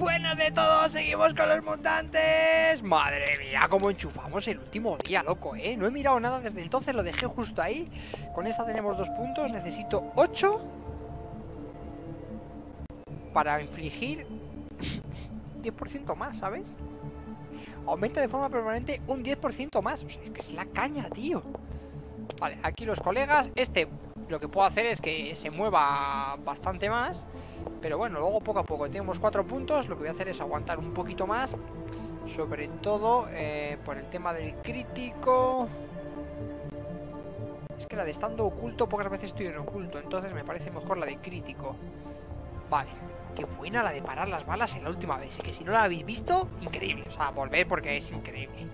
Buenas de todos, seguimos con los mutantes Madre mía, cómo enchufamos el último día, loco, ¿eh? No he mirado nada desde entonces, lo dejé justo ahí Con esta tenemos dos puntos, necesito ocho Para infligir 10% más, ¿sabes? Aumenta de forma permanente un 10% más O sea, es que es la caña, tío Vale, aquí los colegas Este lo que puedo hacer es que se mueva bastante más Pero bueno, luego poco a poco. Tenemos cuatro puntos, lo que voy a hacer es aguantar un poquito más Sobre todo eh, por el tema del crítico. Es que la de estando oculto Pocas veces estoy en oculto Entonces me parece mejor la de crítico. Vale, qué buena la de parar las balas en la última vez Y que si no la habéis visto, increíble O sea, volver porque es increíble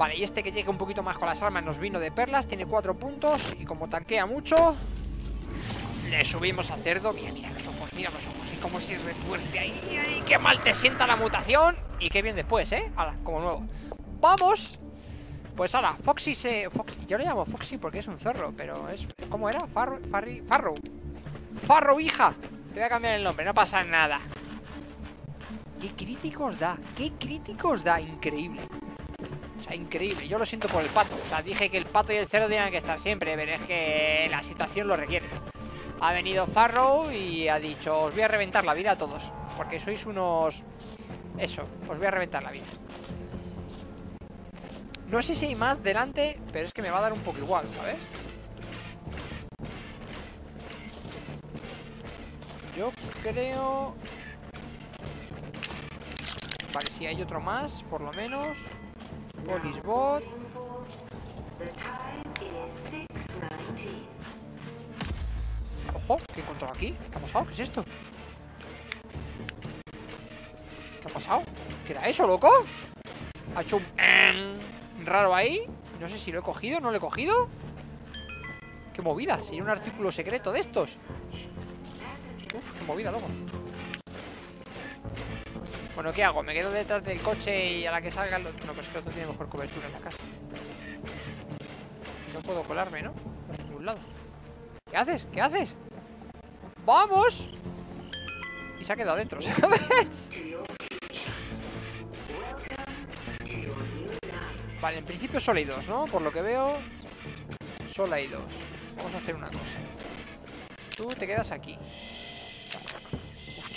Vale, y este que llega un poquito más con las armas nos vino de perlas, tiene cuatro puntos y como tanquea mucho, le subimos a cerdo. Mira, mira los ojos, mira los ojos, y como si retuerce ahí, qué mal te sienta la mutación. Y qué bien después, ¿eh? Ahora, como nuevo. ¡Vamos! Pues ahora, Foxy se... Foxy, yo le llamo Foxy porque es un zorro, pero es... ¿Cómo era? Farro, Farry, Farrow. Farrow, hija. Te voy a cambiar el nombre, no pasa nada. ¿Qué críticos da? ¿Qué críticos da? Increíble. O sea, increíble. Yo lo siento por el pato. O sea, dije que el pato y el cerdo tenían que estar siempre, pero es que la situación lo requiere. Ha venido Farrow y ha dicho, os voy a reventar la vida a todos. Porque sois unos... Eso, os voy a reventar la vida. No sé si hay más delante, pero es que me va a dar un poco igual, ¿sabes? Yo creo... Vale, si hay otro más, por lo menos... Polisbot. Ojo, ¿qué he encontrado aquí? ¿Qué ha pasado? ¿Qué es esto? ¿Qué ha pasado? ¿Qué era eso, loco? Ha hecho un raro ahí No sé si lo he cogido, no lo he cogido Qué movida, sería un artículo secreto de estos Uf, qué movida, loco bueno, ¿qué hago? ¿Me quedo detrás del coche y a la que salga el otro? No, pero es que el otro tiene mejor cobertura en la casa No puedo colarme, ¿no? Por ningún lado ¿Qué haces? ¿Qué haces? ¡Vamos! Y se ha quedado dentro, ¿sabes? Vale, en principio solo hay dos, ¿no? Por lo que veo Solo hay dos Vamos a hacer una cosa Tú te quedas aquí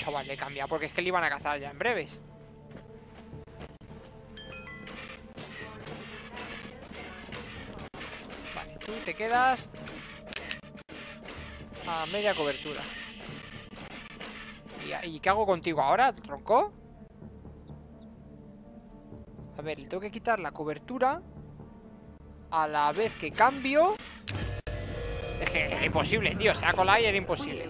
chaval, le cambia Porque es que le iban a cazar ya en breves. Vale, tú te quedas A media cobertura. ¿Y, qué hago contigo ahora, tronco? A ver, le tengo que quitar la cobertura. A la vez que cambio. Es que era imposible, tío Se ha colado y era imposible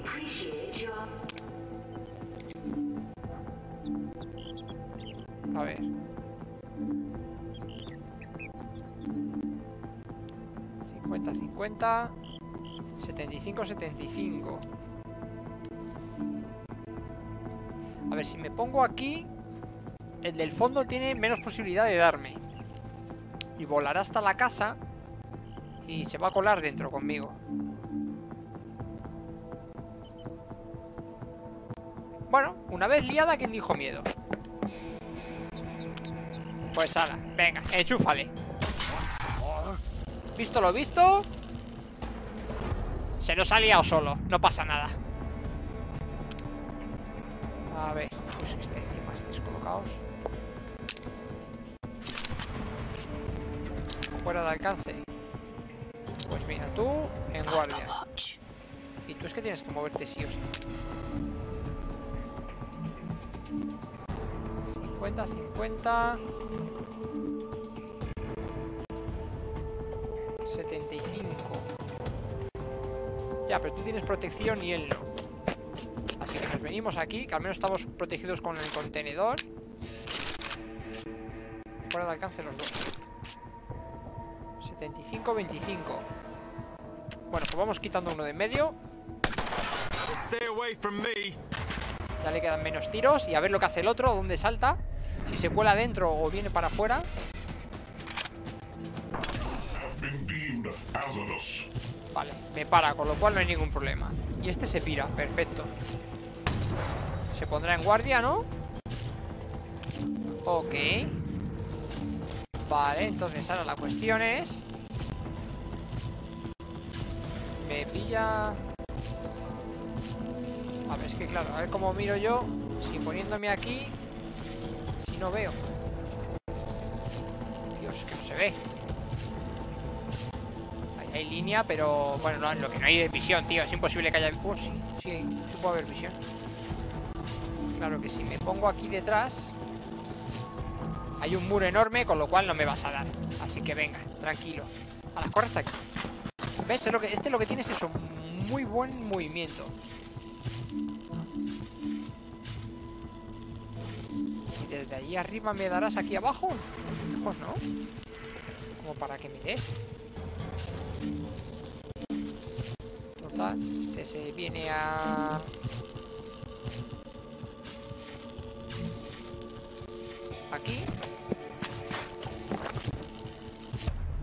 A ver. 50, 50. 75, 75. A ver, si me pongo aquí, el del fondo tiene menos posibilidad de darme. Y volará hasta la casa y se va a colar dentro conmigo. Bueno, una vez liada, ¿quién dijo miedo? Pues ala, venga, enchúfale. Visto lo visto. Se nos ha liado solo No pasa nada. A ver Uf, este encima descolocados Fuera de alcance. Pues mira, tú en guardia. Y tú es que tienes que moverte sí o sí. 50, 50 75 Ya, pero tú tienes protección y él no. Así que nos venimos aquí Que al menos estamos protegidos con el contenedor. Fuera de alcance los dos. 75, 25 Bueno, pues vamos quitando uno de medio. Ya le quedan menos tiros Y a ver lo que hace el otro, dónde salta. Si se cuela dentro o viene para afuera Vale, me para, con lo cual no hay ningún problema. Y este se pira, perfecto. Se pondrá en guardia, ¿no? Ok. Vale, entonces ahora la cuestión es Me pilla A ver, es que claro, a ver cómo miro yo Si poniéndome aquí Si no veo. Dios, que no se ve hay línea, pero Bueno, no, lo que no hay es visión, tío. Es imposible que haya... Oh, sí, sí, sí puede haber visión. Claro que si me pongo aquí detrás Hay un muro enorme Con lo cual no me vas a dar. Así que venga, tranquilo. A las corre hasta aquí. ¿Ves? lo que, este lo que tiene es eso Muy buen movimiento. Y desde ahí arriba me darás aquí abajo Lejos, ¿no? Como para que me des Total Este se viene a... Aquí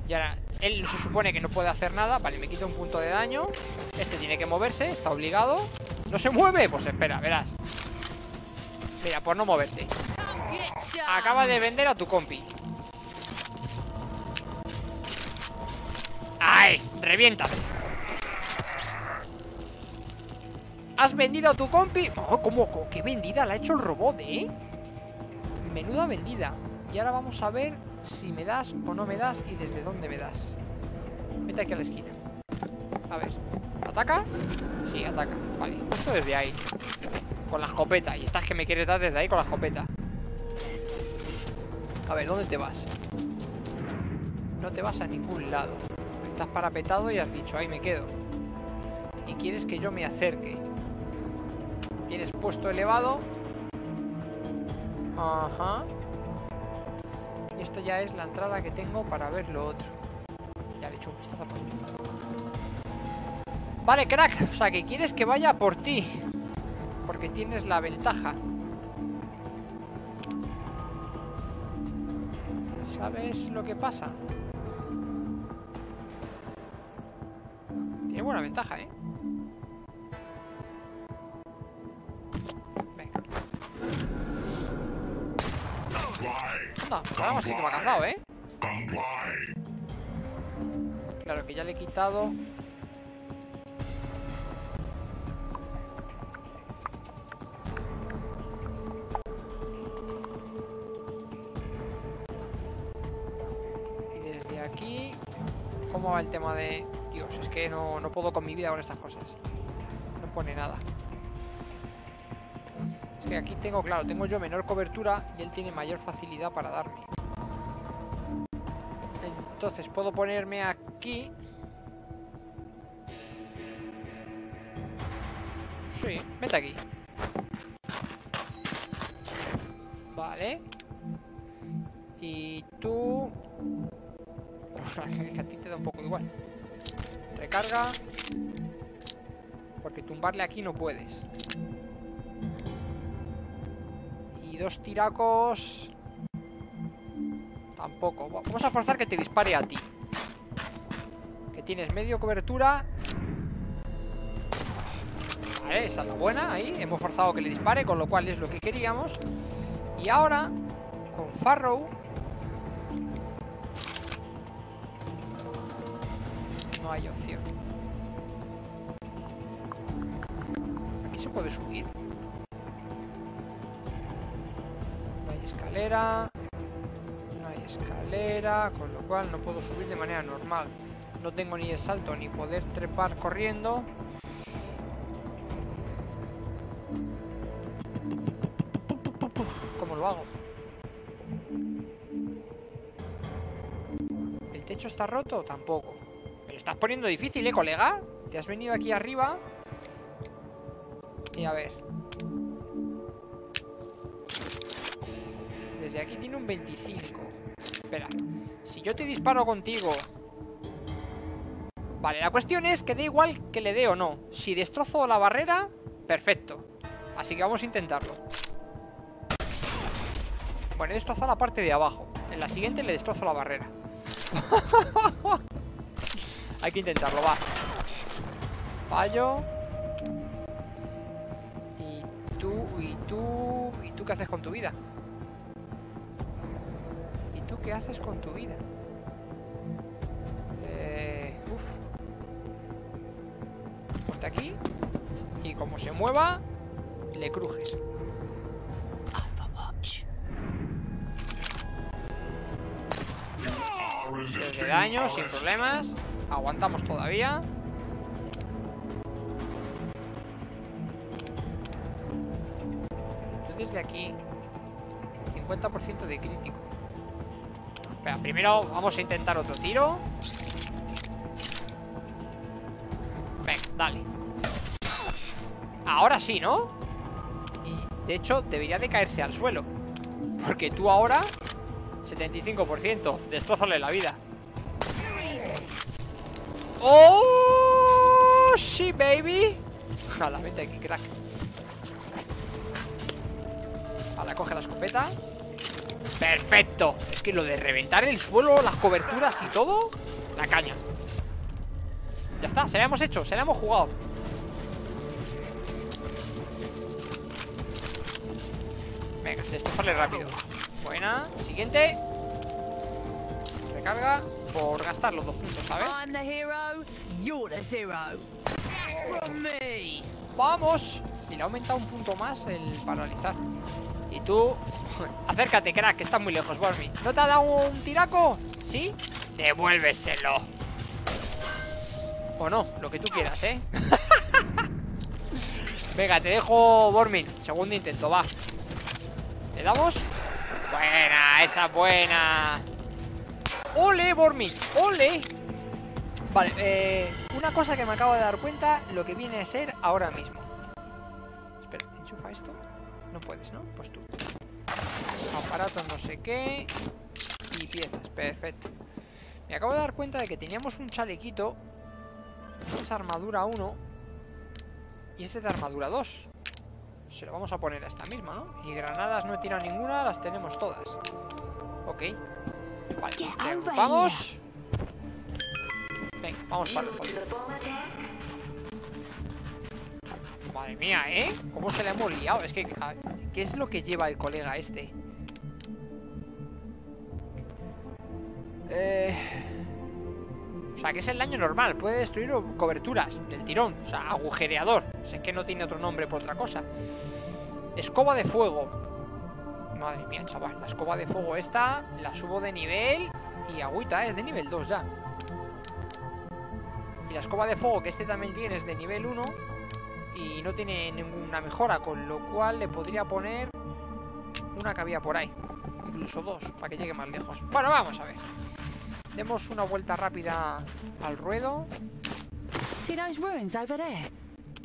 Y ahora él se supone que no puede hacer nada Vale, me quita un punto de daño Este tiene que moverse, está obligado ¿No se mueve? Pues espera, verás Mira, por no moverte Acaba de vender a tu compi ¡Ay! ¡Reviéntame! ¿Has vendido a tu compi? Oh, ¿cómo? ¿Qué vendida? La ha hecho el robot, ¿eh? Menuda vendida Y ahora vamos a ver si me das o no me das y desde dónde me das. Vete aquí a la esquina. A ver. ¿Ataca? Sí, ataca. Vale, justo desde ahí. Con la escopeta. Y estás que me quieres dar desde ahí con la escopeta. A ver, ¿dónde te vas? No te vas a ningún lado. Estás parapetado y has dicho, ahí me quedo. Y quieres que yo me acerque. Tienes puesto elevado. Ajá. Y esto ya es la entrada que tengo para ver lo otro. Ya le he hecho un vistazo por Vale, crack. O sea, que quieres que vaya por ti. Porque tienes la ventaja. ¿Sabes lo que pasa? Tiene buena ventaja, ¿eh? Que me ha cazado, ¿eh? Claro que ya le he quitado Y desde aquí ¿Cómo va el tema de...? Dios, es que no, no puedo con mi vida con estas cosas No pone nada que aquí tengo, claro, tengo yo menor cobertura y él tiene mayor facilidad para darme. Entonces puedo ponerme aquí. Sí, vete aquí. Vale. Y tú... que a ti te da un poco igual. Recarga. Porque tumbarle aquí no puedes dos tiracos... Tampoco. Vamos a forzar que te dispare a ti. Que tienes medio cobertura. Vale, esa es la buena, ahí. Hemos forzado que le dispare, con lo cual es lo que queríamos. Y ahora, con Farrow... No hay opción. Aquí se puede subir. No hay con lo cual no puedo subir de manera normal. No tengo ni el salto ni poder trepar corriendo. ¿Cómo lo hago? ¿El techo está roto? Tampoco. Me lo estás poniendo difícil, ¿eh, colega? Te has venido aquí arriba. Y a ver. De aquí tiene un 25 Espera Si yo te disparo contigo. Vale, la cuestión es que da igual que le dé o no. Si destrozo la barrera Perfecto. Así que vamos a intentarlo. Bueno, he destrozado la parte de abajo. En la siguiente le destrozo la barrera. Hay que intentarlo, va. Fallo. Y tú, y tú... ¿Y tú qué haces con tu vida? ¿Y tú qué haces con tu vida? Eh... Uf. Ponte aquí. Y como se mueva, le crujes. De daño, sin problemas. Aguantamos todavía. Yo desde aquí, 50% de crítico. Espera, primero vamos a intentar otro tiro. Venga, dale. Ahora sí, ¿no? Y de hecho debería de caerse al suelo. Porque tú ahora 75%. Destrozale la vida. ¡Oh! Sí, baby. A la aquí, crack. Vale, coge la escopeta. Perfecto. Es que lo de reventar el suelo, las coberturas y todo, la caña. Ya está, se la hemos hecho, se la hemos jugado. Venga, destrozarle rápido. Buena. Siguiente. Recarga por gastar los dos puntos, ¿sabes? ¡Vamos! Y le ha aumentado un punto más el paralizar. Tú... Acércate, crack, que estás muy lejos, Bormi. ¿No te ha dado un tiraco? ¿Sí? Devuélveselo. O no, lo que tú quieras, ¿eh? Venga, te dejo Bormin. Segundo intento, va. ¿Le damos? Buena, esa es buena. ¡Ole, Bormin! ¡Ole! Vale, eh, una cosa que me acabo de dar cuenta, lo que viene a ser ahora mismo. Espera, enchufa esto. No puedes, ¿no? Pues tú. Aparato no sé qué. Y piezas, perfecto. Me acabo de dar cuenta de que teníamos un chalequito. Este es armadura 1. Y este es de armadura 2. Se lo vamos a poner a esta misma, ¿no? Y granadas no he tirado ninguna, las tenemos todas. Ok. Vale, vamos. Venga, vamos para el fondo. Madre mía, ¿eh? ¿Cómo se le hemos liado? Es que, ¿qué es lo que lleva el colega este? Eh... O sea, que es el daño normal. Puede destruir coberturas del tirón. O sea, agujereador. Si es que no tiene otro nombre por otra cosa. Escoba de fuego. Madre mía, chaval. La escoba de fuego esta la subo de nivel y agüita, ¿eh? es de nivel 2 ya. Y la escoba de fuego que este también tiene es de nivel 1 y no tiene ninguna mejora, con lo cual le podría poner una que había por ahí. Incluso dos, para que llegue más lejos. Bueno, vamos a ver. Demos una vuelta rápida al ruedo. See those ruins over there?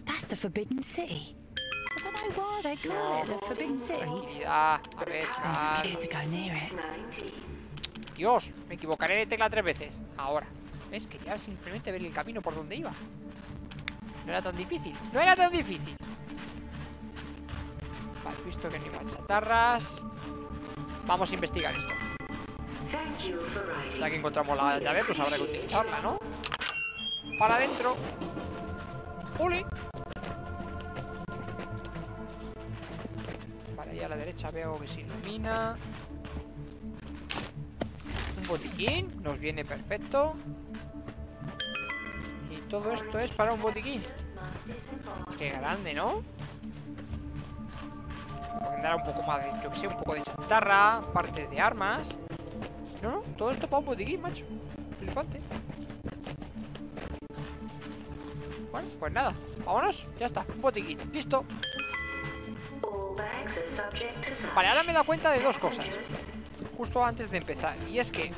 That's the Forbidden City. I don't know why they call it the Forbidden City. Tranquilidad. A ver, I'm calma. scared to go near it. Dios, me equivocaré de tecla tres veces. Ahora. ¿Ves? Quería simplemente ver el camino por donde iba. No era tan difícil. No era tan difícil. Vale, visto que no más chatarras. Vamos a investigar esto. Ya que encontramos la llave, pues habrá que utilizarla, ¿no? Para adentro. ¡Ule! Vale, ahí a la derecha veo que se ilumina. Un botiquín, nos viene perfecto. Todo esto es para un botiquín. Qué grande, ¿no? Tendrá un poco más de, yo que sé, un poco de chatarra, partes de armas. No, no, todo esto para un botiquín, macho. Flipante. Bueno, pues nada, vámonos, ya está, un botiquín, listo. Vale, ahora me he dado cuenta de dos cosas. Justo antes de empezar. Y es que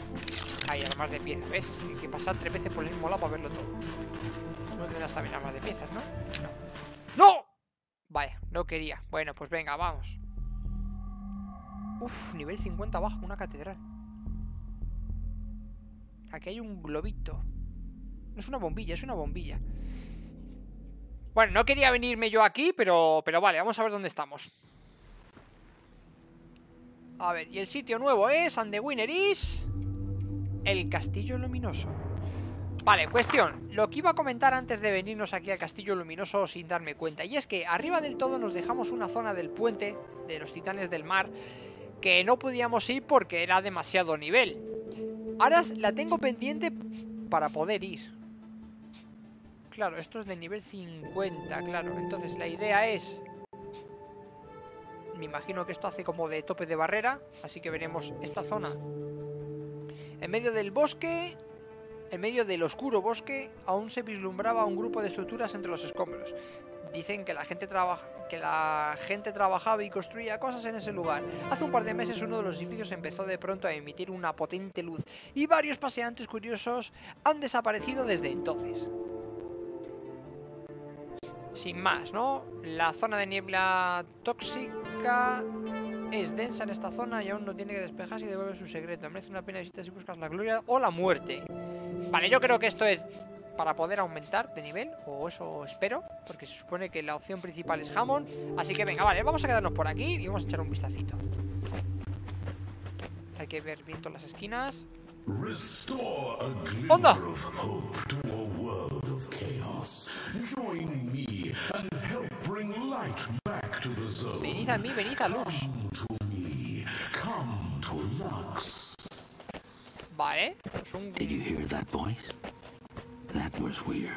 hay armas de piezas, ¿ves? Hay que pasar tres veces por el mismo lado para verlo todo. No tendrás también armas de piezas, ¿no? No. ¡No! Vaya, no quería. Bueno, pues venga, vamos. Uf, nivel 50 abajo, una catedral. Aquí hay un globito. No es una bombilla, es una bombilla. Bueno, no quería venirme yo aquí, pero, pero vale, vamos a ver dónde estamos. A ver, y el sitio nuevo es, and the winner is... El Castillo Luminoso. Vale, cuestión. Lo que iba a comentar antes de venirnos aquí al Castillo Luminoso sin darme cuenta. Y es que arriba del todo nos dejamos una zona del puente de los titanes del mar que no podíamos ir porque era demasiado nivel. Ahora la tengo pendiente para poder ir. Claro, esto es de nivel 50, claro. Entonces la idea es... Me imagino que esto hace como de tope de barrera, así que veremos esta zona. En medio del bosque en medio del oscuro bosque aún se vislumbraba un grupo de estructuras entre los escombros. Dicen que la gente trabaja que la gente trabajaba y construía cosas en ese lugar. Hace un par de meses uno de los edificios empezó de pronto a emitir una potente luz y varios paseantes curiosos han desaparecido desde entonces. Sin más, ¿no? La zona de niebla tóxica es densa en esta zona y aún no tiene que despejarse y devolver su secreto. Merece una pena visitar si buscas la gloria o la muerte. Vale, yo creo que esto es para poder aumentar de nivel, o eso espero, porque se supone que la opción principal es Hammond. Así que venga, vale, vamos a quedarnos por aquí y vamos a echar un vistacito. Hay que ver bien todas las esquinas. ¡Onda! Venid a mí, venid a Lux. Vale, pues un... Did you hear that voice? That was weird.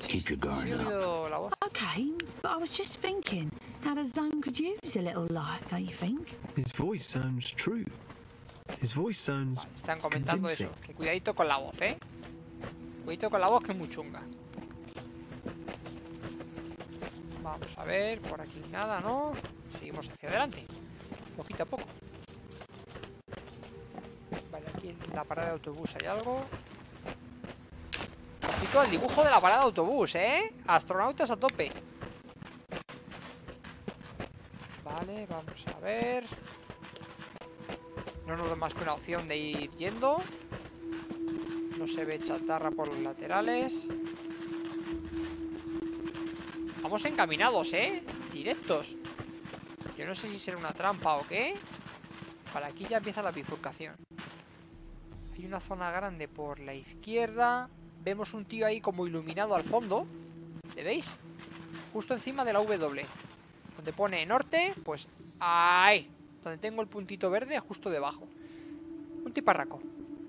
Keep your guard up. Okay, but I was just thinking, how the zone could use a little light, don't you think? His voice sounds true. His voice sounds Están comentando eso. convincing. Que cuidadito con la voz, ¿eh? Cuidadito con la voz que es muy chunga. Vamos a ver, por aquí nada, ¿no? Seguimos hacia adelante. Poquito a poco. En la parada de autobús hay algo. Todo el dibujo de la parada de autobús, ¿eh? Astronautas a tope. Vale, vamos a ver. No nos da más que una opción de ir yendo. No se ve chatarra por los laterales. Vamos encaminados, ¿eh? Directos. Yo no sé si será una trampa o qué. Para aquí ya empieza la bifurcación. Una zona grande por la izquierda. Vemos un tío ahí como iluminado al fondo. ¿Le veis? Justo encima de la W. Donde pone norte, pues ahí. Donde tengo el puntito verde justo debajo. Un tiparraco.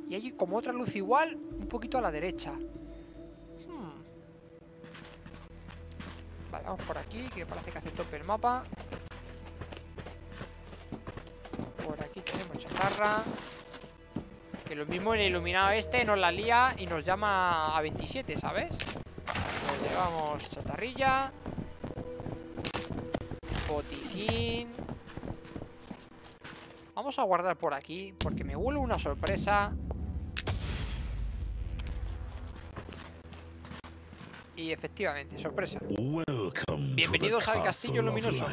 Y hay como otra luz igual, un poquito a la derecha. Hmm. Vale, vamos por aquí, que parece que hace tope el mapa. Por aquí tenemos chatarra. Que lo mismo el iluminado este nos la lía y nos llama a 27, ¿sabes? Nos llevamos chatarrilla. Botiquín. Vamos a guardar por aquí porque me huele una sorpresa. Y efectivamente, sorpresa. Bienvenidos al Castillo Luminoso.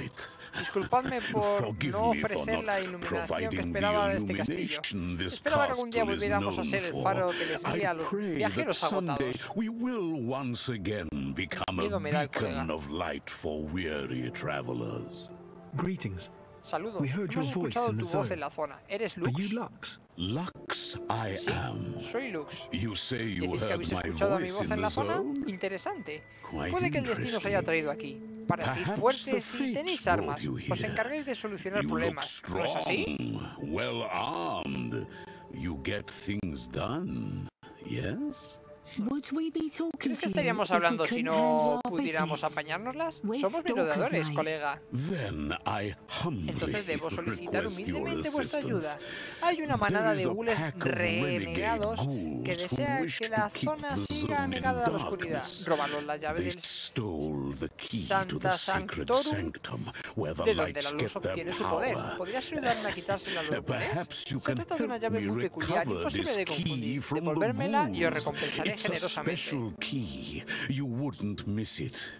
Light. Disculpadme por Forgive no me for ofrecer not la iluminación que providing the esperaba de este castillo. illumination this Esperaba que algún día castle is volviéramos a known ser el for. faro que les guía a I los pray that viajeros someday agotados. we will once again become Miedo a me da el beacon colega. of light for weary travelers. Greetings. Saludos. We heard Hemos your voice escuchado in tu the voz zone. en la zona. ¿Eres Are Lux? you Lux? Lux I Sí, am. soy Lux. You say you ¿Decís que habéis my escuchado mi voz en la zona? zone? Interesante. Quite Puede que el destino os haya traído aquí. Parecéis fuertes y tenéis armas. Os encargáis de solucionar problemas. ¿No es así? well armed. You get things done. Yes? Would we be talking ¿Crees que estaríamos hablando si no pudiéramos apañárnoslas? Somos merodeadores, colega. Then I humbly Entonces debo solicitar request your humildemente vuestra ayuda. assistance. Hay una manada There is de a ghouls pack of renegade renegados que desea wish que to la keep zona the siga negada a la oscuridad. Robaron la llave They del stole the key to Santa the sacred Sanctorum, sanctum where the de donde la luz obtiene su poder. power. ¿Podrías ayudarme a quitársela a los ghouls? Perhaps you Se can trata de una help llave me muy peculiar, recover imposible de this key confundir. from the Devolvérmela y os recompensaré It's a special key. You wouldn't miss it.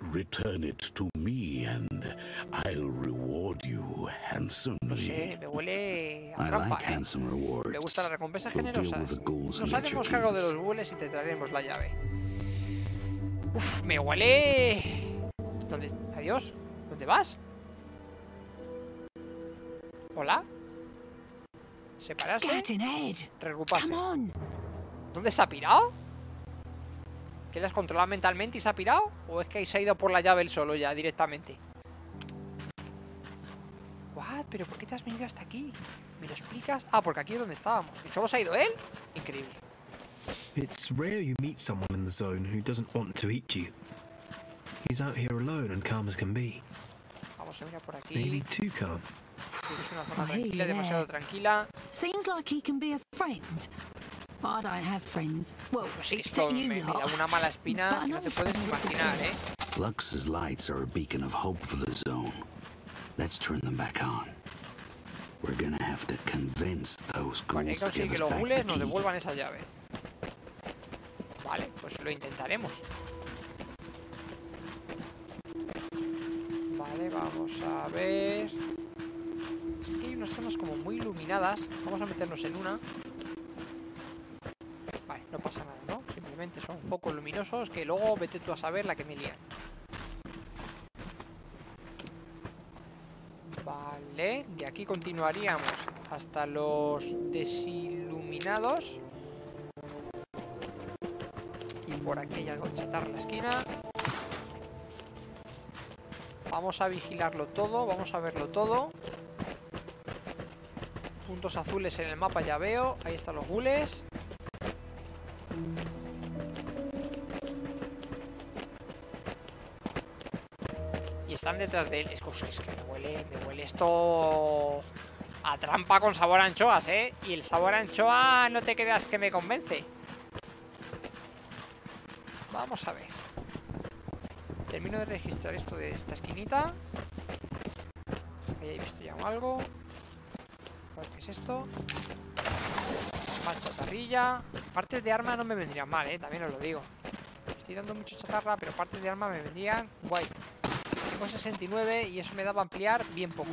Return it to me and I'll reward you handsomely. No sé, me huele a I trampa, like ¿eh? handsome rewards. Me gustan las recompensas We'll deal with generosas. Nos haremos cargo de los ghouls y te traeremos la llave. Uf, me huele... ¿Dónde? Adiós. ¿Dónde vas? ¿Hola? ¿Separarse? On. ¿Dónde se ha pirado? ¿Que le has controlado mentalmente y se ha pirado? ¿O es que se ha ido por la llave él solo ya, directamente? ¿What? ¿Pero por qué te has venido hasta aquí? ¿Me lo explicas? Ah, porque aquí es donde estábamos ¿Y solo se ha ido él? Increíble It's rare you meet someone in the zone who doesn't want to eat you. He's out here alone and calm as can be. Vamos a mirar por aquí Maybe too calm. Es una zona tranquila, demasiado tranquila Seems like he can be a friend. I don't have friends. Well, Pues que except me, you me da una mala espina But que no te puedes imaginar. ¿eh? Lux's lights are a beacon of hope for the zone. Let's turn them back on. We're gonna have to convince those ghouls que to give que us los the nos key. devuelvan esa llave Vale, pues lo intentaremos Vale, vamos a ver Aquí hay unas zonas como muy iluminadas Vamos a meternos en una pasa nada, ¿no? Simplemente son focos luminosos que luego vete tú a saber la que me lían Vale, de aquí continuaríamos hasta los desiluminados. Y por aquí hay algo de chatarra en la esquina. Vamos a vigilarlo todo, vamos a verlo todo. Puntos azules en el mapa ya veo. Ahí están los gules. Detrás de él. Es que, es que me huele, me huele esto a trampa con sabor a anchoas, ¿eh? Y el sabor anchoa no te creas que me convence. Vamos a ver. Termino de registrar esto de esta esquinita. Ahí he visto ya algo. A ver qué es esto. Más chatarrilla. Partes de arma no me vendrían mal, ¿eh? También os lo digo. Estoy dando mucho chatarra, pero partes de arma me vendrían guay. Tengo 69 y eso me da para ampliar bien poco.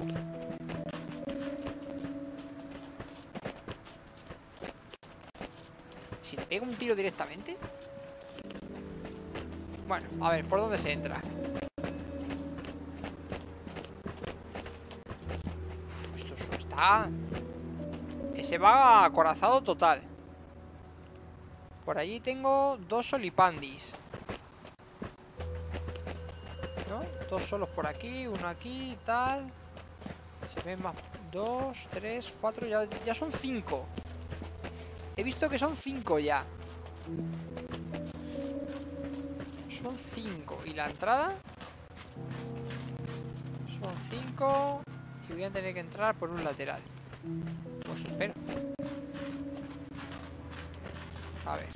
Si le pego un tiro directamente. Bueno, a ver, ¿por dónde se entra? Uf, esto es- está... Ese va acorazado total. Por allí tengo dos solipandis. Dos solos por aquí, uno aquí y tal. Se ven más. Dos, tres, cuatro, ya, ya son cinco. He visto que son cinco ya. Son cinco. ¿Y la entrada? Son cinco. Y voy a tener que entrar por un lateral. Pues espero. A ver.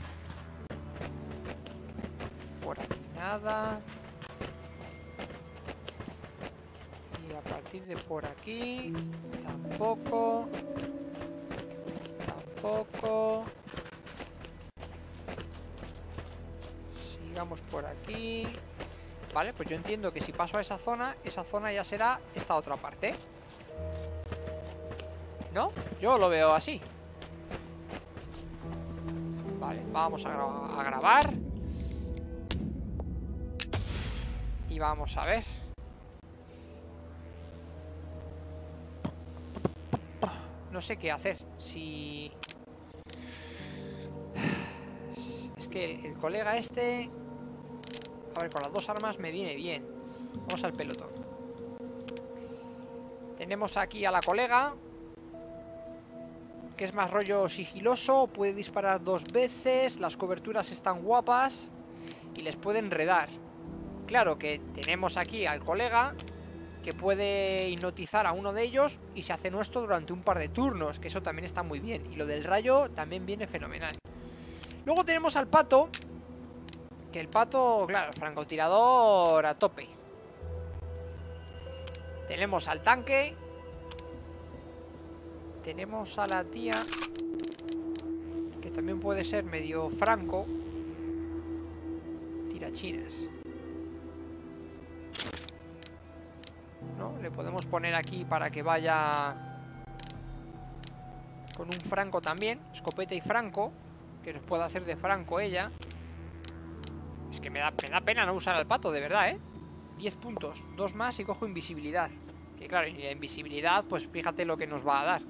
Por aquí nada. Por aquí. Tampoco. Tampoco. Sigamos por aquí. Vale, pues yo entiendo que si paso a esa zona, esa zona ya será esta otra parte. ¿No? Yo lo veo así. Vale, vamos a grabar. Y vamos a ver. No sé qué hacer. Si... Es que el, colega este... A ver, con las dos armas me viene bien. Vamos al pelotón. Tenemos aquí a la colega. Que es más rollo sigiloso. Puede disparar dos veces. Las coberturas están guapas. Y les puede enredar. Claro que tenemos aquí al colega. Que puede hipnotizar a uno de ellos. Y se hace nuestro durante un par de turnos. Que eso también está muy bien. Y lo del rayo también viene fenomenal. Luego tenemos al pato. Que el pato, claro, francotirador a tope. Tenemos al tanque. Tenemos a la tía. Que también puede ser medio franco. Tirachinas. Le podemos poner aquí para que vaya con un franco también. Escopeta y franco. Que nos pueda hacer de franco ella. Es que me da, me da pena no usar al pato, de verdad, ¿eh? 10 puntos, dos más y cojo invisibilidad. Que claro, y la invisibilidad, pues fíjate lo que nos va a dar.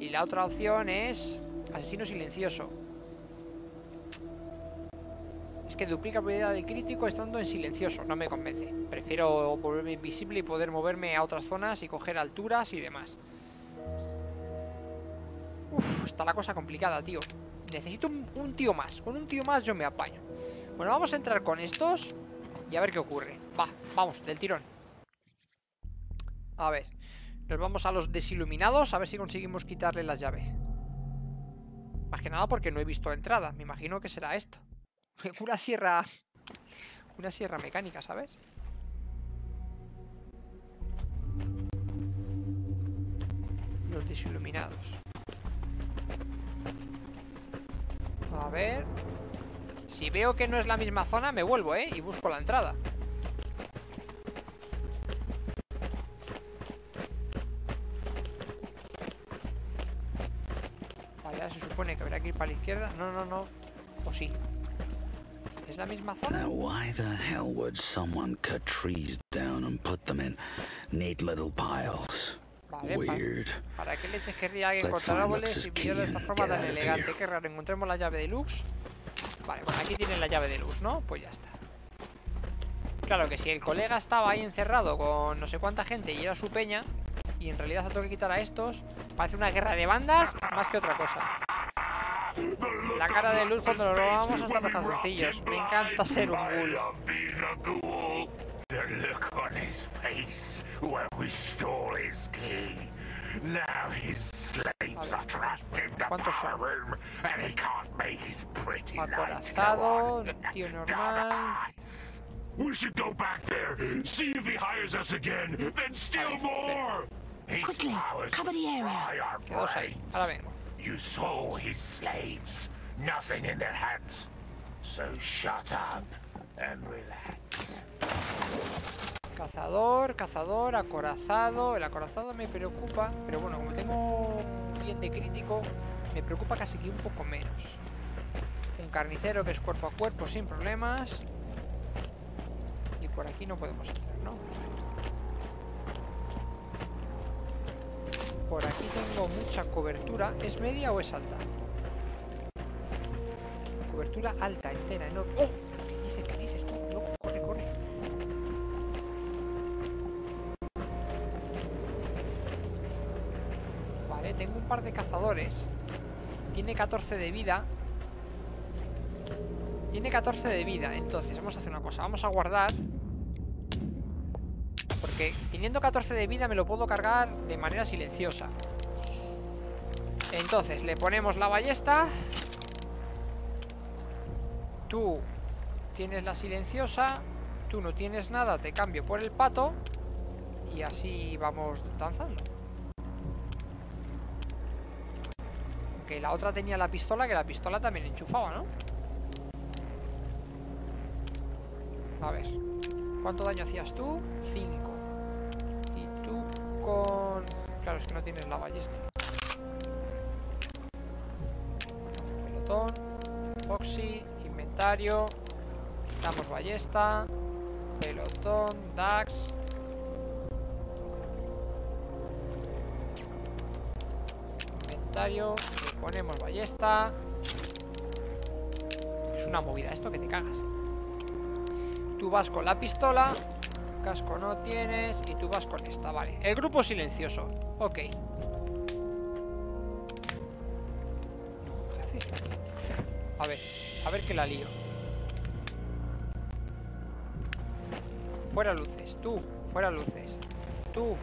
Y la otra opción es asesino silencioso. Que duplica probabilidad de crítico estando en silencioso. No me convence. Prefiero volverme invisible y poder moverme a otras zonas y coger alturas y demás. Uf, está la cosa complicada, tío. Necesito un, un tío más. Con un tío más yo me apaño. Bueno, vamos a entrar con estos y a ver qué ocurre. Va, vamos, del tirón. A ver. Nos vamos a los desiluminados a ver si conseguimos quitarle las llaves. Más que nada porque no he visto entrada. Me imagino que será esto. Una sierra... Una sierra mecánica, ¿sabes? Los desiluminados. A ver... Si veo que no es la misma zona, me vuelvo, ¿eh? Y busco la entrada. Vale, ahora se supone que habrá que ir para la izquierda. No, no, no. O sí. ¿Es la misma zona? Now, why the hell would someone cut trees down and put them in neat little piles? Vale, Weird. ¿Para qué leches querría alguien cortar árboles y pillarlo de esta forma tan elegante? Qué raro, encontremos la llave de Lux. Vale, bueno, aquí tienen la llave de Lux, ¿no? Pues ya está. Claro que si el colega estaba ahí encerrado con no sé cuánta gente y era su peña, y en realidad se tengo que quitar a estos, parece una guerra de bandas más que otra cosa. La cara de Luz cuando lo robamos hasta los calzoncillos. Me encanta ser un ghoul. The look on his face when we stole his key. Now his slaves are trapped in the ¿Cuántos power room and he can't make his pretty lights go on. Dumbass. We should go back there, see if he hires us again, then steal more. Quickly, cover the area. fry our Quedaos ahí. brains. Ahora vengo. You saw his slaves, nothing in their hands. So shut up and relax. Cazador, cazador, acorazado. El acorazado me preocupa, pero bueno, como tengo bien de crítico, me preocupa casi que un poco menos. Un carnicero que es cuerpo a cuerpo sin problemas. Y por aquí no podemos entrar, ¿no? Por aquí tengo mucha cobertura. ¿Es media o es alta? Cobertura alta, entera, enorme. ¡Oh! ¿Qué dices? ¿Qué dices tú? Loco, corre, corre. Vale, tengo un par de cazadores. Tiene 14 de vida. Tiene 14 de vida. Entonces, vamos a hacer una cosa. Vamos a guardar. Porque teniendo 14 de vida me lo puedo cargar de manera silenciosa. Entonces, le ponemos la ballesta. Tú tienes la silenciosa. Tú no tienes nada, te cambio por el pato. Y así vamos danzando. Que la otra tenía la pistola, que la pistola también enchufaba, ¿no? A ver. ¿Cuánto daño hacías tú? 5. Con... Claro, es que no tienes la ballesta. Pelotón. Foxy. Inventario. Quitamos ballesta. Pelotón. Dax. Inventario. Le ponemos ballesta. Es una movida esto que te cagas. Tú vas con la pistola. Casco no tienes. Y tú vas con esta, vale. El grupo silencioso. Ok. A ver, a ver que la lío. Fuera luces, tú, fuera luces. Tú.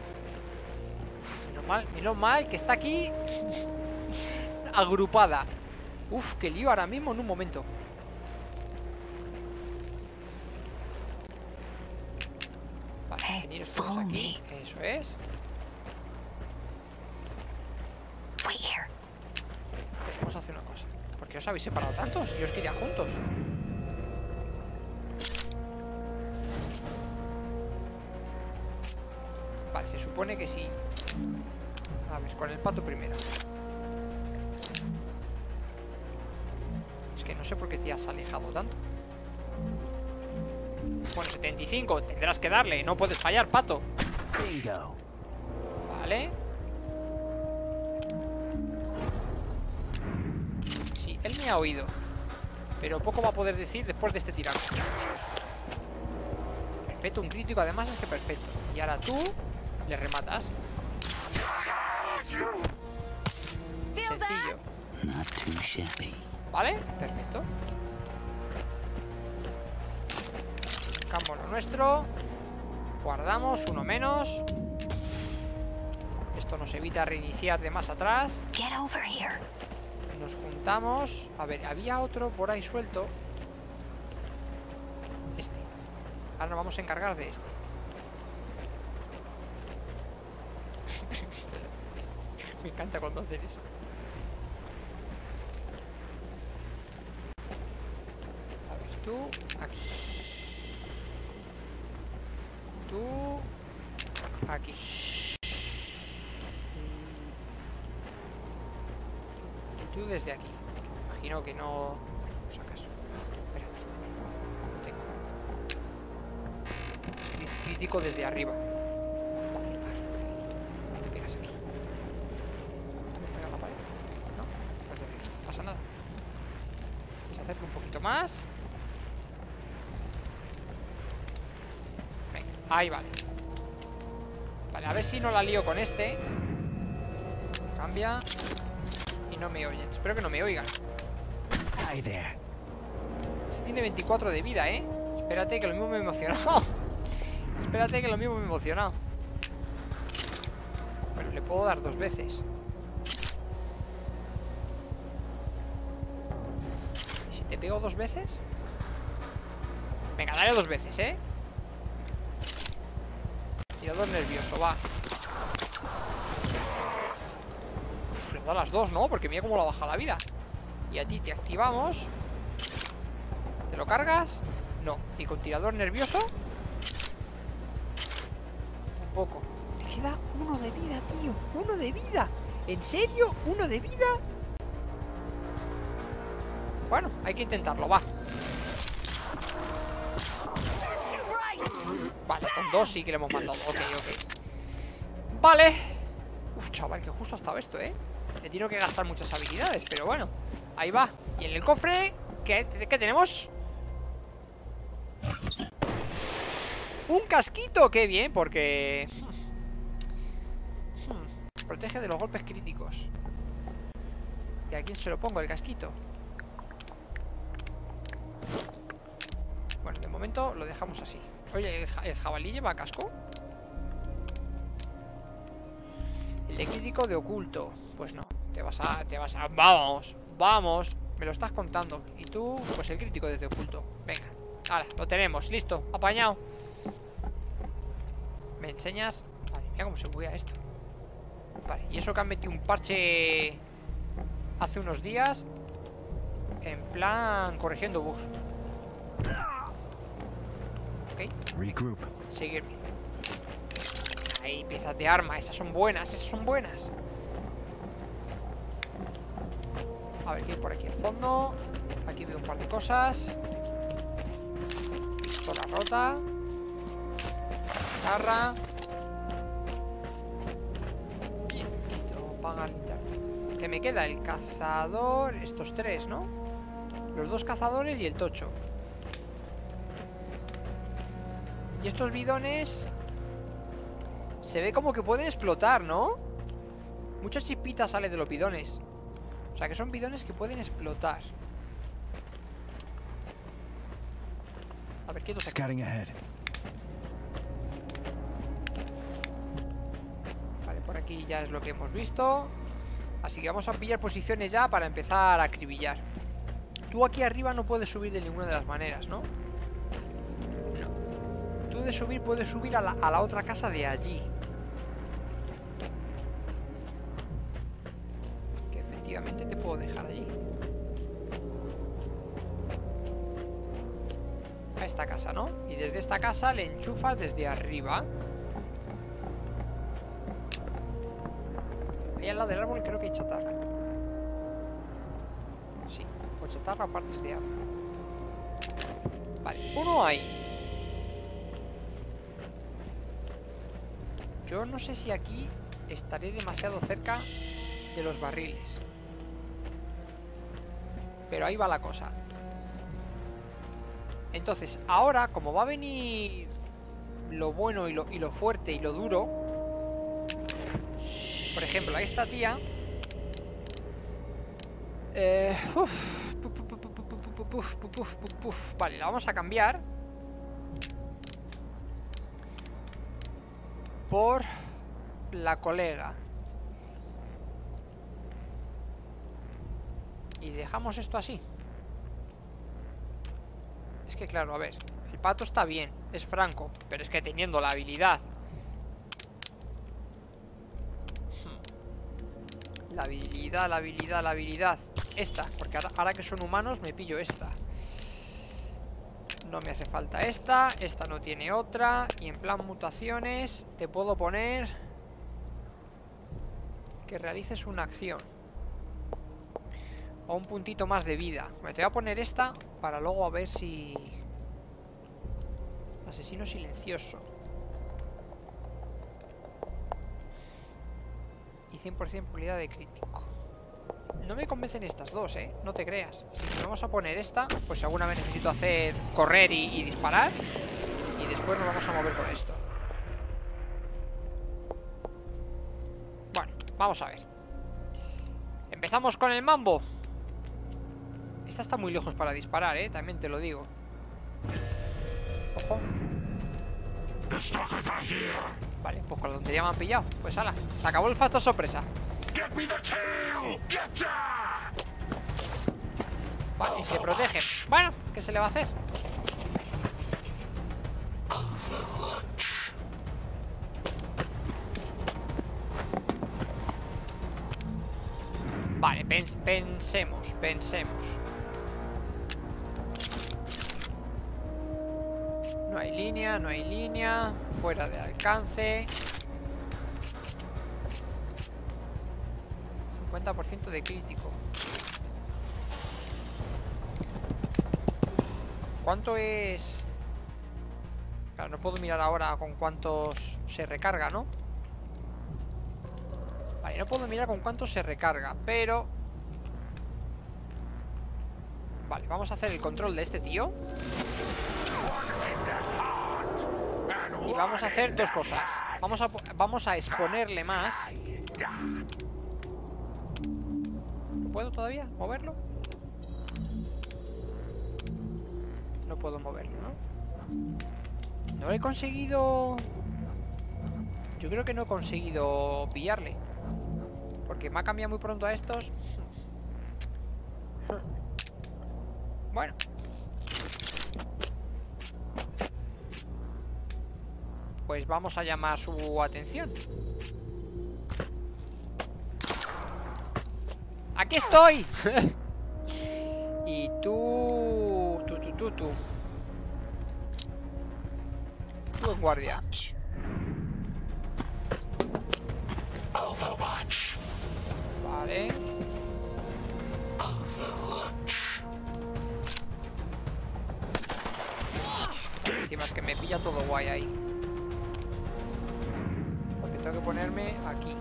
Menos mal, menos mal que está aquí agrupada. Uf, qué lío ahora mismo en un momento. Vale, Hey, veniros todos follow aquí. Eso es. Wait here. Vamos a hacer una cosa. ¿Por qué os habéis separado tantos? Yo os quería juntos. Vale, se supone que sí. A ver, con el pato primero. Es que no sé por qué te has alejado tanto. Bueno, 75. Tendrás que darle. No puedes fallar, pato. Vale. Sí, él me ha oído. Pero poco va a poder decir después de este tirano. Perfecto, un crítico además es que perfecto. Y ahora tú le rematas. Sencillo. Not too shabby. ¿Vale? Perfecto. Sacamos lo nuestro. Guardamos uno menos. Esto nos evita reiniciar de más atrás. Nos juntamos. A ver, había otro por ahí suelto. Este. Ahora nos vamos a encargar de este. Me encanta cuando hacen eso. A ver, tú aquí. Tú aquí. Y tú desde aquí. Imagino que no. Por si acaso. Espera, segundo. Tengo. Es Crítico desde arriba. No te pegas aquí. ¿Te me pegas a la pared? No, pues aquí. No pasa nada. Se acerca un poquito más. Venga, ahí vale. Vale, a ver si no la lío con este. Cambia. No me oyen. Espero que no me oigan. Este tiene 24 de vida, ¿eh? Espérate que lo mismo me he emocionado. Espérate que lo mismo me he emocionado. Bueno, le puedo dar dos veces. ¿Y si te pego dos veces? Venga, dale dos veces, ¿eh? Tirador nervioso, va. Le da las dos, ¿no? Porque mira cómo la baja la vida. Y a ti te activamos. ¿Te lo cargas? No. ¿Y con tirador nervioso? Un poco. Me queda uno de vida, tío. Uno de vida. ¿En serio? ¿Uno de vida? Bueno, hay que intentarlo, va. Vale, con dos sí que le hemos mandado. Ok, ok. Vale. Uf, chaval, que justo ha estado esto, ¿eh? He tenido que gastar muchas habilidades, pero bueno. Ahí va. Y en el cofre, ¿qué, qué tenemos? Un casquito, qué bien, porque... Protege de los golpes críticos. ¿Y a quién se lo pongo el casquito? Bueno, de momento lo dejamos así. Oye, ¿el, el jabalí lleva casco? El de crítico de oculto. Pues no, te vas a... Te vas a... Vamos, vamos. Me lo estás contando. Y tú, pues el crítico desde oculto. Venga. Ahora, lo tenemos, listo, apañado. ¿Me enseñas? Vale, mira cómo se buguea esto. Vale, y eso que han metido un parche hace unos días. En plan, corrigiendo bugs. Ok, Regroup. seguirme. Ahí, piezas de arma, esas son buenas, esas son buenas. A ver qué hay por aquí al fondo. Aquí veo un par de cosas. Pistola rota. Garra. Bien, quito, linterna. ¿Qué me queda? El cazador. Estos tres, ¿no? Los dos cazadores y el tocho. Y estos bidones. Se ve como que pueden explotar, ¿no? Muchas chispitas salen de los bidones. O sea que son bidones que pueden explotar. A ver, quietos aquí. Vale, por aquí ya es lo que hemos visto. Así que vamos a pillar posiciones ya para empezar a acribillar. Tú aquí arriba no puedes subir de ninguna de las maneras, ¿no? No. Tú de subir puedes subir a la, a la otra casa de allí. Casa le enchufas desde arriba. Ahí al lado del árbol creo que hay chatarra. Sí, pues chatarra partes de árbol. Vale, uno ahí. Yo no sé si aquí estaré demasiado cerca de los barriles. Pero ahí va la cosa. Entonces, ahora, como va a venir lo bueno y lo, fuerte y lo duro, por ejemplo, a esta tía... Vale, la vamos a cambiar por la colega. Y dejamos esto así. Claro, a ver, el pato está bien, es franco, pero es que teniendo la habilidad. Hmm. La habilidad, la habilidad, la habilidad. Esta, porque ahora que son humanos me pillo esta. No me hace falta esta Esta no tiene otra Y en plan mutaciones Te puedo poner Que realices una acción O un puntito más de vida Me te voy a poner esta Para luego a ver si Asesino silencioso y 100% probabilidad de crítico. No me convencen estas dos, ¿eh? No te creas. Si vamos a poner esta, pues alguna vez necesito hacer correr y, y disparar. Y después nos vamos a mover con esto. Bueno, vamos a ver. Empezamos con el mambo. Esta está muy lejos para disparar, ¿eh? También te lo digo. Ojo. Vale, pues con la tontería me han pillado. Pues ala, se acabó el factor sorpresa. Vale, y se protegen. Bueno, ¿qué se le va a hacer? Vale, pens- pensemos, pensemos. Línea, no hay línea. Fuera de alcance. 50% de crítico. ¿Cuánto es...? Claro, no puedo mirar ahora con cuántos se recarga, ¿no? Vale, no puedo mirar con cuántos se recarga, pero... Vale, vamos a hacer el control de este tío Vamos a hacer dos cosas. Vamos a, vamos a exponerle más. ¿No puedo todavía moverlo? No puedo moverlo, ¿no? No he conseguido... Yo creo que no he conseguido pillarle. Porque me ha cambiado muy pronto a estos. Bueno Pues vamos a llamar su atención ¡Aquí estoy! y tú... Tú, tú, tú, tú. Guardia. Vale. Encima es que me pilla todo guay ahí. Que ponerme aquí.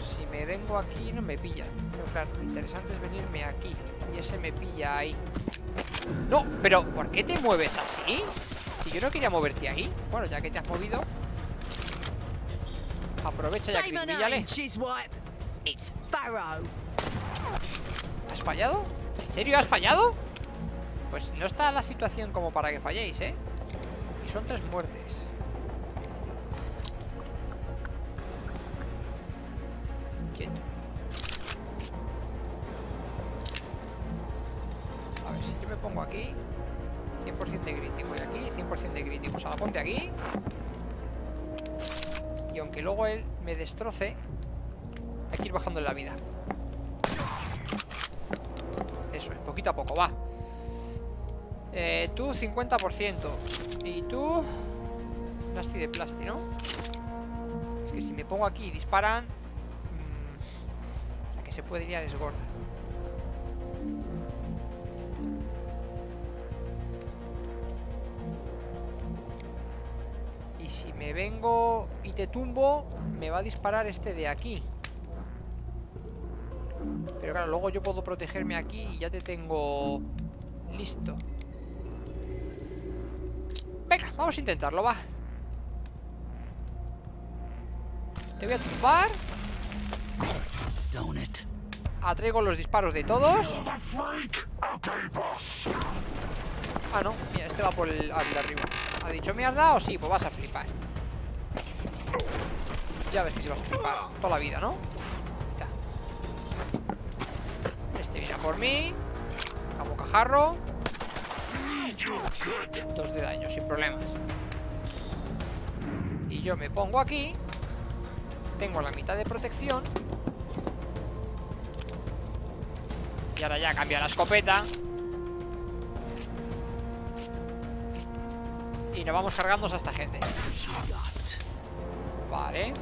Si me vengo aquí no me pillan. Pero claro, lo interesante es venirme aquí. Y ese me pilla ahí. No, pero ¿por qué te mueves así? Si yo no quería moverte ahí. Bueno, ya que te has movido. Aprovecha ya, Pharaoh. ¿Has fallado? ¿En serio has fallado? Pues no está la situación como para que falléis, ¿eh? Son tres muertes. Quieto. A ver, si yo me pongo aquí 100% de crítico y aquí 100% de crítico. O sea, ponte aquí. Y aunque luego él me destroce Hay que ir bajando en la vida. Eso es, poquito a poco, va. Eh, Tú 50% Y tú Nasty de plasti, ¿no? Es que si me pongo aquí y disparan mm, La que se puede ir a desgorda Y si me vengo y te tumbo Me va a disparar este de aquí Pero claro, luego yo puedo protegerme aquí y ya te tengo listo. Vamos a intentarlo, va. Te voy a tumbar. Atraigo los disparos de todos. Ah, no, mira, este va por el, al de arriba. ¿Ha dicho mierda o sí? Pues vas a flipar. Ya ves que si vas a flipar toda la vida, ¿no? Este viene a por mí. A bocajarro. Dos de daño, sin problemas. Y yo me pongo aquí. Tengo la mitad de protección. Y ahora ya cambia la escopeta. Y nos vamos cargando a esta gente. Vale.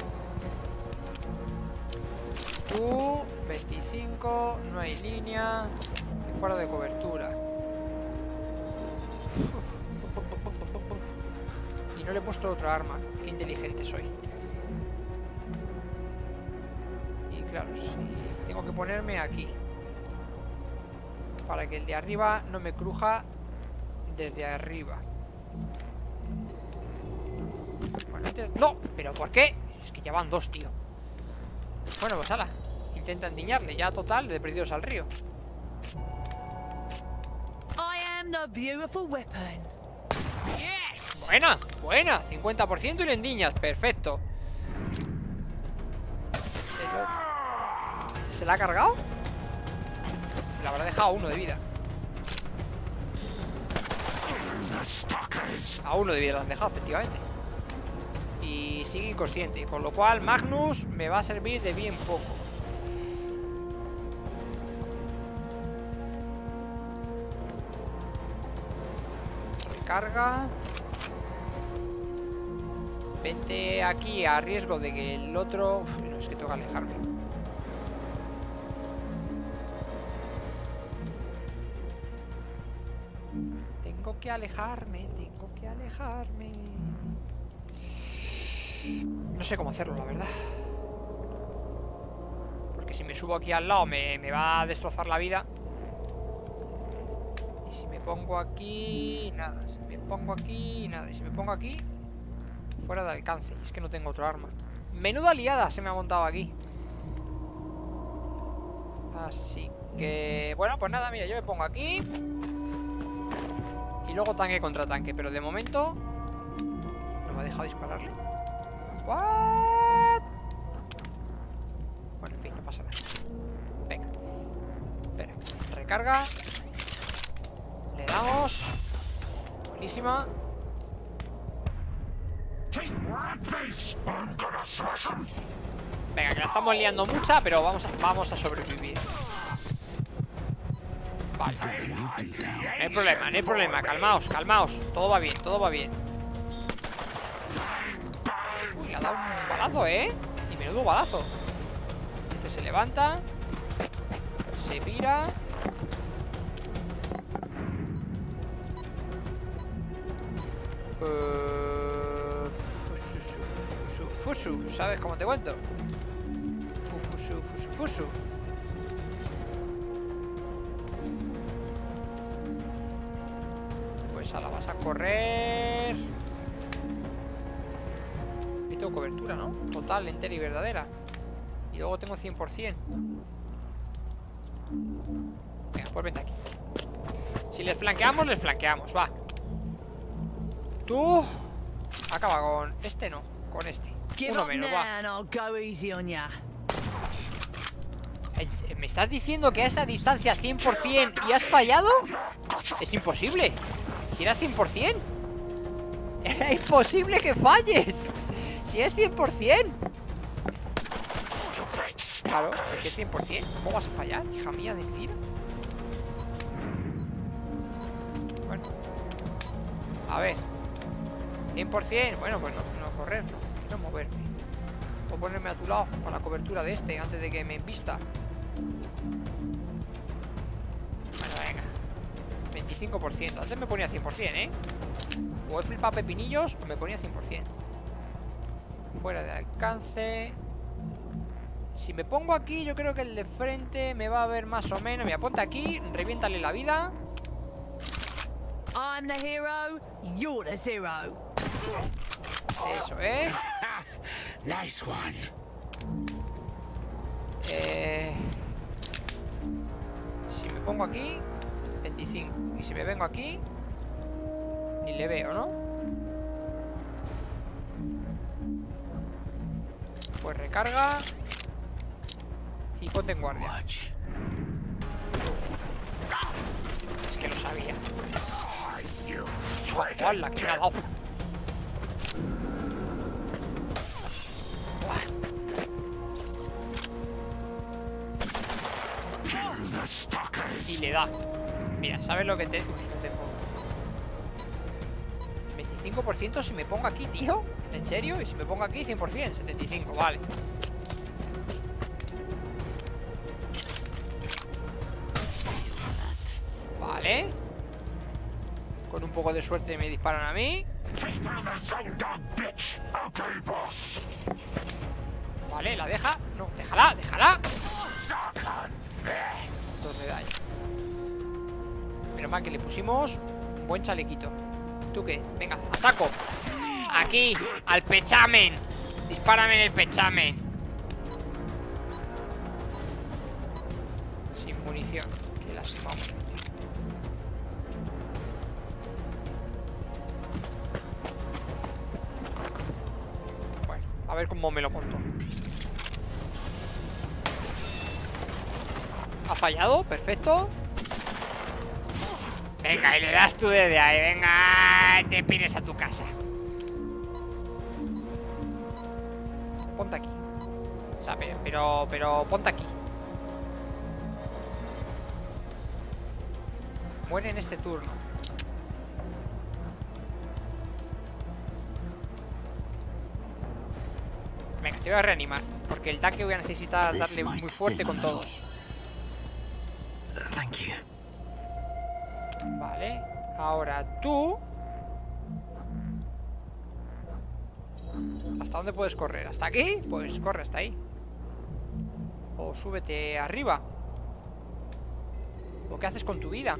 Tú, 25, no hay línea. Fuera de cobertura. Le he puesto otra arma. Qué inteligente soy. Y claro, sí. Tengo que ponerme aquí. Para que el de arriba no me cruja desde arriba. Bueno, este- ¡No! ¿Pero por qué? Es que ya van dos, tío. Bueno, pues ala. Intenta endiñarle. Ya total, de perdidos al río. I am the beautiful weapon. Yes! Buena, buena. 50% y le endiñas. Perfecto. ¿Se la ha cargado? Le habrá dejado uno de vida. A uno de vida le han dejado, efectivamente. Y sigue inconsciente. Con lo cual, Magnus me va a servir de bien poco. Recarga. Vente aquí a riesgo de que el otro... Uf, no, es que que alejarme. Tengo que alejarme, tengo que alejarme. No sé cómo hacerlo, la verdad. Porque si me subo aquí al lado me, me va a destrozar la vida. Y si me pongo aquí... Nada, si me pongo aquí... Nada, y si me pongo aquí... Fuera de alcance, es que no tengo otro arma. Menuda liada se me ha montado aquí. Así que... Bueno, pues nada, mira, yo me pongo aquí. Y luego tanque contra tanque Pero de momento No me ha dejado dispararle. What? Bueno, en fin, no pasa nada. Venga Espera, recarga. Le damos. Buenísima Venga, que la estamos liando mucha, pero vamos a, vamos a sobrevivir. Vale. No hay problema, no hay problema. Calmaos, calmaos. Todo va bien, todo va bien. Uy, le ha dado un balazo, ¿eh? Y menudo balazo. Este se levanta. Se pira. Eh, fusu, ¿Sabes cómo te cuento? Fu, Fusu, fusu, fusu. Pues ahora vas a correr. Y tengo cobertura, ¿no? Total, entera y verdadera. Y luego tengo 100%. Venga, pues vente aquí. Si les flanqueamos, les flanqueamos, va. Tú acaba con este no, con este. Uno menos, va. ¿En se- ¿Me estás diciendo que a esa distancia 100% y has fallado? Es imposible. Si era 100%. Era imposible que falles. Si es 100%. Claro, si es que es 100%. ¿Cómo vas a fallar, hija mía de mi vida? Bueno. A ver. 100%. Bueno, pues no, no correr, no. Moverme. O ponerme a tu lado con la cobertura de este antes de que me invista. Bueno, venga. 25%. Antes me ponía 100%, ¿eh? O he flipado pepinillos o me ponía 100%. Fuera de alcance. Si me pongo aquí, yo creo que el de frente me va a ver más o menos. Mira, ponte aquí, reviéntale la vida. I'm the hero, you're the zero. Eso es. Nice one. Eh, si me pongo aquí, 25. Y si me vengo aquí, ni le veo, ¿no? Pues recarga. Y ponte en guardia. Es que lo sabía. You ¡Hala, que me ha dado! Le da. Mira, ¿sabes lo que te... Uy, no tengo. 25% si me pongo aquí, tío. ¿En serio? Y si me pongo aquí, 100%, 75, vale. Vale. Con un poco de suerte me disparan a mí. Vale, la deja. No, déjala, déjala. Menos que le pusimos buen chalequito. ¿Tú qué? Venga, a saco. Aquí, al pechamen. Dispárame en el pechamen. Sin munición. Qué lástima. Bueno, a ver cómo me lo monto. Ha fallado, perfecto. Venga, y le das tú desde ahí. Venga, te pines a tu casa. Ponte aquí. O sea, pero, pero, pero ponte aquí. Muere en este turno. Venga, te voy a reanimar. Porque el tanque voy a necesitar darle muy fuerte con todos. Tú ¿Hasta dónde puedes correr? ¿Hasta aquí? Pues corre hasta ahí O súbete arriba ¿O qué haces con tu vida?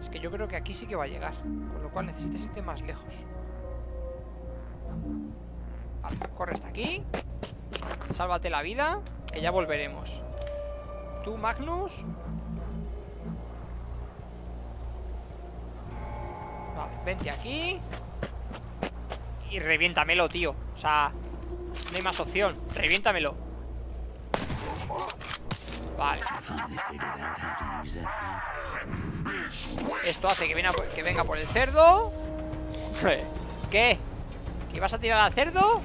Es que yo creo que aquí sí que va a llegar Con lo cual necesitas irte más lejos Vale, corre hasta aquí Sálvate la vida Que ya volveremos Tú, Magnus. Vale, vente aquí. Y reviéntamelo, tío. O sea, no hay más opción. Reviéntamelo. Vale. Esto hace que venga, por- que venga por el cerdo. ¿Qué? ¿Que vas a tirar al cerdo?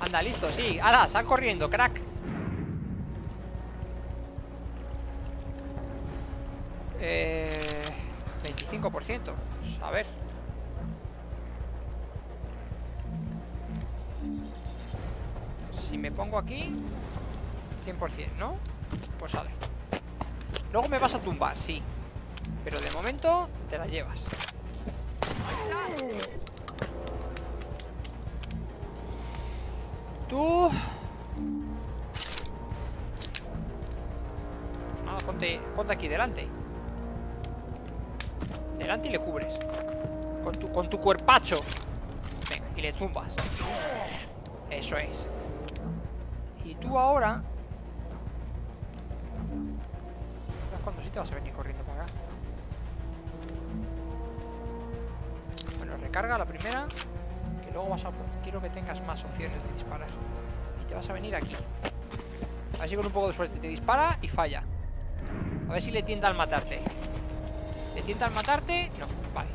Anda, listo, sí. Hala, sal corriendo, crack me pongo aquí 100%, ¿no? Pues sale. Luego me vas a tumbar, sí. Pero de momento te la llevas. Tú. Pues nada, ponte, ponte aquí delante. Delante y le cubres. Con tu, con tu cuerpacho. Venga, y le tumbas. Eso es tú ahora ¿Sabes cuándo sí te vas a venir corriendo para acá? Bueno, recarga la primera Que luego vas a... Quiero que tengas más opciones de disparar. Y te vas a venir aquí. A ver si con un poco de suerte te dispara y falla. A ver si le tienta al matarte. ¿Le tienta al matarte? No, vale.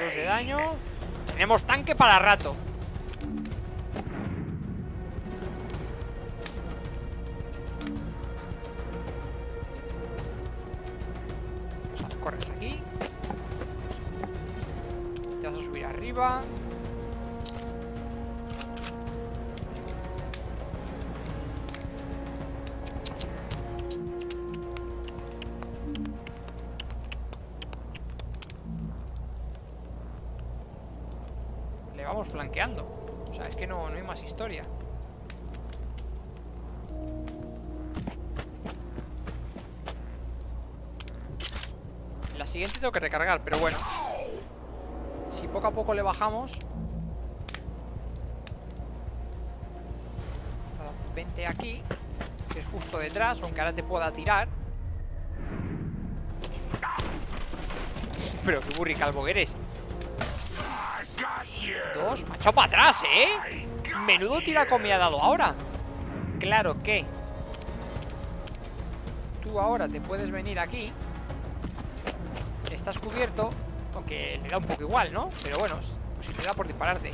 Dos de daño. Tenemos tanque para rato siguiente tengo que recargar, pero bueno. Si poco a poco le bajamos. Vente aquí, que es justo detrás, aunque ahora te pueda tirar. Pero qué burri calvo eres. Dos, macho para atrás, ¿eh? Menudo tiraco me ha dado ahora. Claro que Tú ahora te puedes venir aquí Estás cubierto Aunque le da un poco igual, ¿no? Pero bueno, pues si te da por dispararte.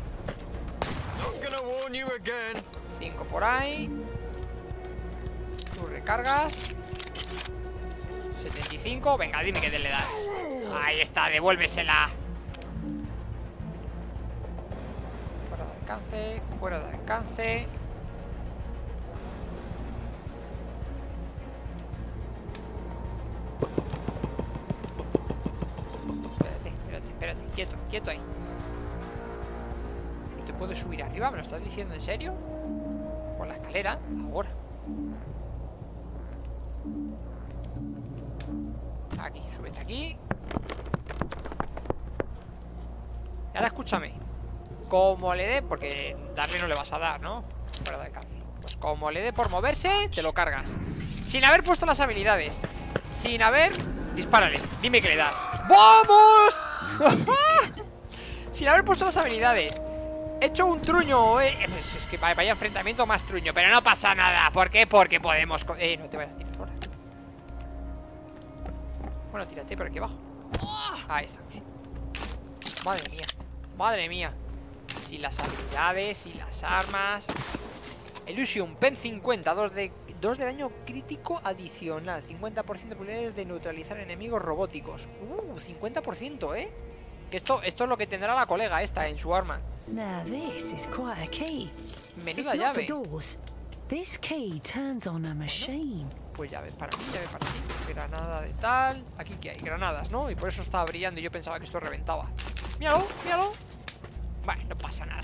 Not gonna warn you again. Cinco por ahí. Tú recargas. 75, venga, dime que le das. Ahí está, devuélvesela. Fuera de alcance, fuera de alcance quieto, ahí ¿No te puedes subir arriba? ¿Me lo estás diciendo en serio? Por la escalera, ahora Aquí, súbete aquí Y ahora escúchame Como le dé, porque darle no le vas a dar, ¿no? Fuera de alcance Pues como le dé por moverse, te lo cargas Sin haber puesto las habilidades Sin haber... Dispárale, dime que le das ¡Vamos! Sin haber puesto las habilidades. He hecho un truño, eh. Es, es que vaya, enfrentamiento más truño Pero no pasa nada, ¿por qué? Porque podemos... Eh, no te vayas a tirar ahora. Bueno, tírate por aquí abajo. Ahí estamos. Madre mía, madre mía. Si las habilidades, y las armas. Illusion Pen 50 2 de, 2 de daño crítico adicional. 50% de probabilidades de neutralizar enemigos robóticos. Uh, 50%, ¿eh? Que esto, esto es lo que tendrá la colega esta en su arma. Now this is quite a key. Menuda llave. This key turns on a machine. Pues llave para mí, llave para ti Granada de tal. Aquí que hay granadas, ¿no? Y por eso estaba brillando y yo pensaba que esto reventaba. Míralo, míralo. Vale, no pasa nada.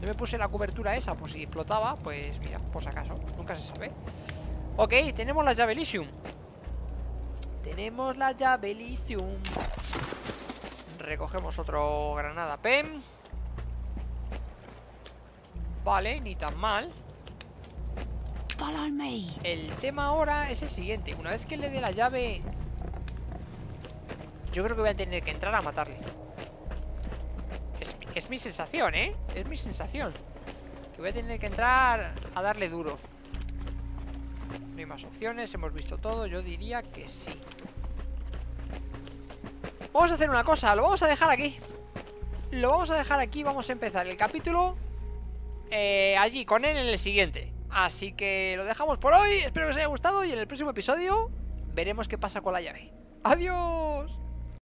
Yo me puse la cobertura esa Por si explotaba, pues mira, por si acaso Nunca se sabe. Ok, tenemos la llave Elysium. Tenemos la llave Elysium Recogemos otro granada PEM Vale, ni tan mal. El tema ahora es el siguiente. Una vez que le dé la llave... Yo creo que voy a tener que entrar a matarle. Es, mi- es mi sensación, ¿eh? Es mi sensación. Que voy a tener que entrar a darle duro. No hay más opciones, hemos visto todo. Yo diría que sí. Vamos a hacer una cosa, lo vamos a dejar aquí. Lo vamos a dejar aquí, vamos a empezar el capítulo eh, allí con él en el siguiente. Así que lo dejamos por hoy. Espero que os haya gustado y en el próximo episodio veremos qué pasa con la llave. ¡Adiós!